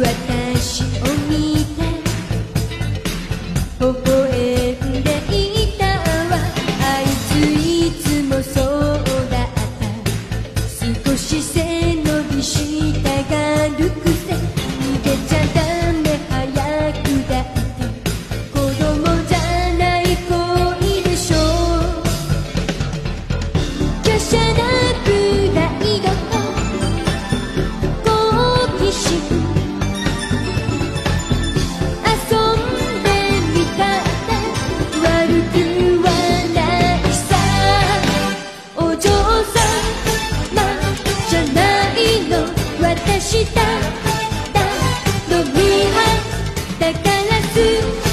私を見て微笑んでいたわ。あいついつもそうだった。少し背伸びしたがるくせ逃げちゃダメ早くだって。子供じゃない子いでしょ。華奢なした」「ドみはだからすき」